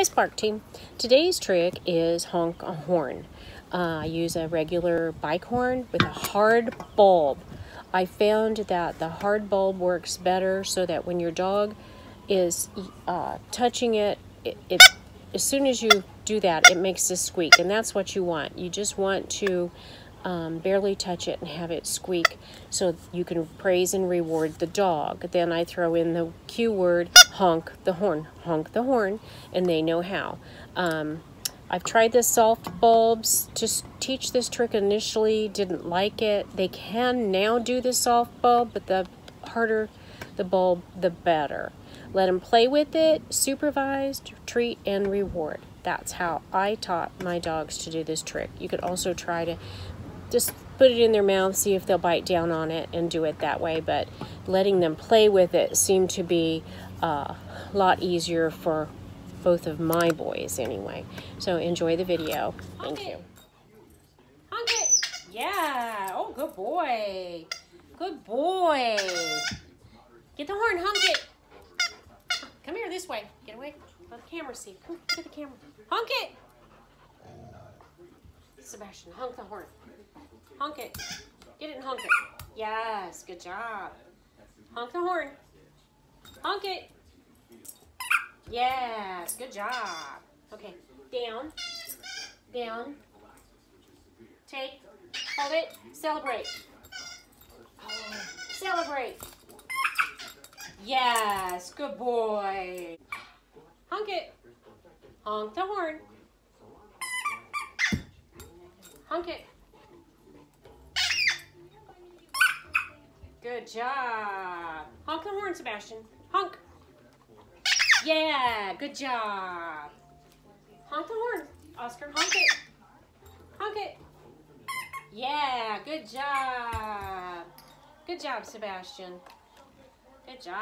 Hi Spark Team. Today's trick is honk a horn. Uh, I use a regular bike horn with a hard bulb. I found that the hard bulb works better so that when your dog is uh, touching it, it, it, as soon as you do that, it makes a squeak, and that's what you want. You just want to um, barely touch it and have it squeak so you can praise and reward the dog. Then I throw in the cue word honk the horn, honk the horn, and they know how. Um, I've tried the soft bulbs to teach this trick initially, didn't like it. They can now do the soft bulb, but the harder the bulb, the better. Let them play with it, supervised, treat, and reward. That's how I taught my dogs to do this trick. You could also try to just put it in their mouth, see if they'll bite down on it and do it that way. But letting them play with it seemed to be uh, a lot easier for both of my boys anyway. So enjoy the video. Thank Honk you. It. Honk it. Yeah. Oh, good boy. Good boy. Get the horn. Honk it. Come here this way. Get away. Let the camera see. Come at the camera. Honk it. Sebastian, honk the horn. Honk it. Get it and honk it. Yes, good job. Honk the horn. Honk it. Yes, good job. Okay, down, down. Take, hold it, celebrate. Celebrate. Yes, good boy. Honk it. Honk the horn. Honk it. Good job. Honk the horn, Sebastian. Honk. Yeah, good job. Honk the horn, Oscar. Honk it. Honk it. Yeah, good job. Good job, Sebastian. Good job.